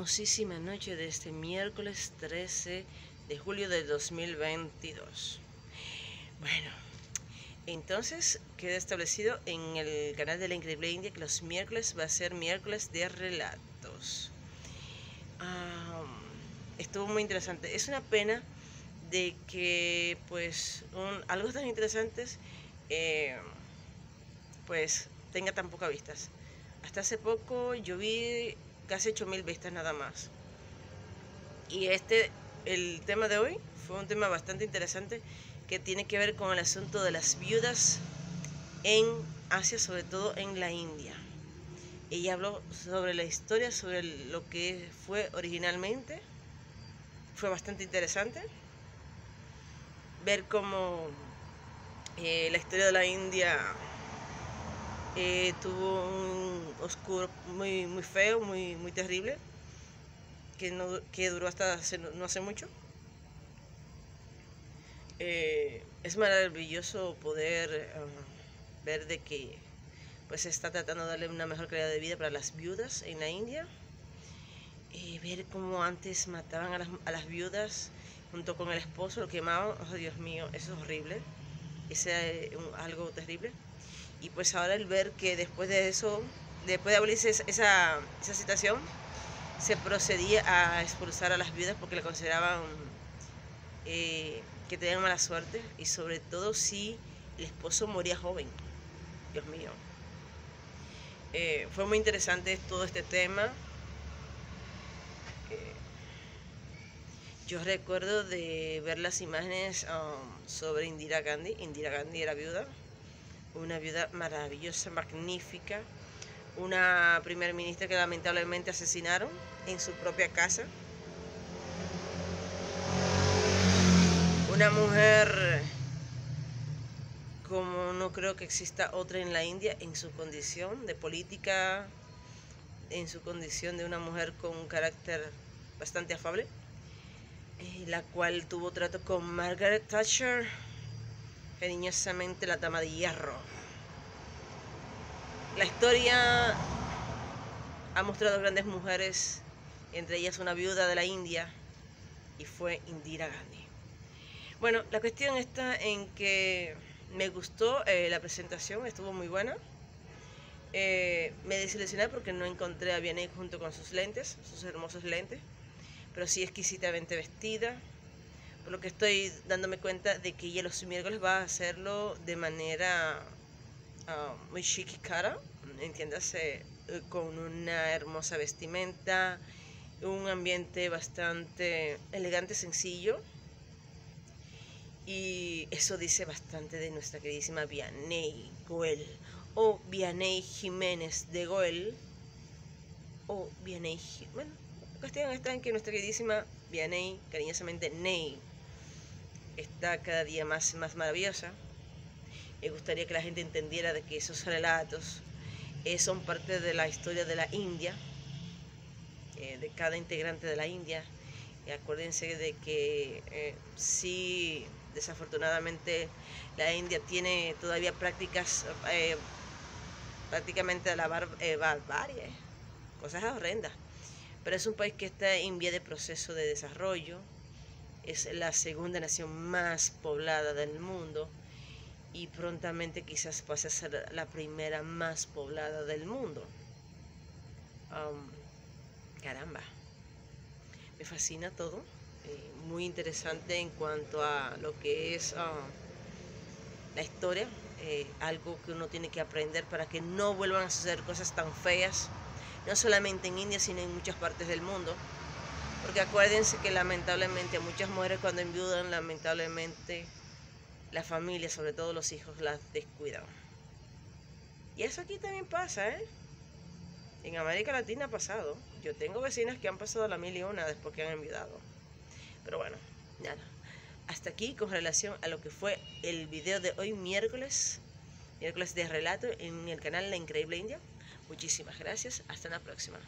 hermosísima noche de este miércoles 13 de julio de 2022. Bueno, entonces queda establecido en el canal de la Increíble India que los miércoles va a ser miércoles de relatos. estuvo muy interesante. Es una pena de que pues algo tan interesantes eh, pues tenga tan pocas vistas. Hasta hace poco yo vi casi 8000 vistas nada más. Y este, el tema de hoy fue un tema bastante interesante que tiene que ver con el asunto de las viudas en Asia, sobre todo en la India. Ella habló sobre la historia, sobre lo que fue originalmente. Fue bastante interesante ver cómo eh, la historia de la India eh, tuvo un oscuro muy, muy feo, muy, muy terrible, que, no, que duró hasta no hace mucho. Eh, es maravilloso poder ah, ver de que pues se está tratando de darle una mejor calidad de vida para las viudas en la India. y ver cómo antes mataban a las, a las, viudas junto con el esposo, lo quemaban. Oh, Dios mío, eso es horrible. Es algo terrible. Y pues ahora el ver que después de eso, después de abolirse esa, esa situación, se procedía a expulsar a las viudas porque le consideraban eh, que tenían mala suerte y sobre todo si el esposo moría joven. Dios mío. Eh, fue muy interesante todo este tema. Eh, yo recuerdo de ver las imágenes um, sobre Indira Gandhi. Indira Gandhi era viuda una viuda maravillosa, magnífica, una primer ministra que lamentablemente asesinaron en su propia casa, una mujer como no creo que exista otra en la India en su condición de política, en su condición de una mujer con un carácter bastante afable, eh, la cual tuvo trato con Margaret Thatcher cariñosamente la dama de hierro. La historia ha mostrado grandes mujeres, entre ellas una viuda de la India, y fue Indira Gandhi. Bueno, la cuestión está en que me gustó eh, la presentación, estuvo muy buena. Eh, me desilusioné porque no encontré a Vianney junto con sus lentes, sus hermosos lentes, pero sí exquisitamente vestida, por lo que estoy dándome cuenta de que ella los miércoles va a hacerlo de manera ah, muy chic y cara, entiéndase, eh, con una hermosa vestimenta, un ambiente bastante elegante, sencillo. Y eso dice bastante de nuestra queridísima Vianey Goel, o Vianey Jiménez de Goel, o Vianey, bueno, la cuestión está en que nuestra queridísima Vianey, cariñosamente Ney, está cada día más, más maravillosa. Me gustaría que la gente entendiera de que esos relatos eh, son parte de la historia de la India, eh, de cada integrante de la India. Y acuérdense de que eh, sí, desafortunadamente la India tiene todavía prácticas prácticamente de la barbarie, cosas horrendas. Pero es un país que está en vía de proceso de desarrollo, es la segunda nación más poblada del mundo y prontamente quizás pase a ser la primera más poblada del mundo. caramba, me fascina todo, eh, muy interesante en cuanto a lo que es la historia, eh, algo que uno tiene que aprender para que no vuelvan a suceder cosas tan feas, no solamente en India, sino en muchas partes del mundo. Porque acuérdense que lamentablemente a muchas mujeres cuando enviudan, lamentablemente la familia, sobre todo los hijos, las descuidan. Y eso aquí también pasa, ¿eh? En América Latina ha pasado. Yo tengo vecinas que han pasado la mil y una después que han enviudado. Pero bueno, nada. Hasta aquí con relación a lo que fue el video de hoy miércoles, miércoles de relato en el canal La Increíble India. Muchísimas gracias. Hasta la próxima.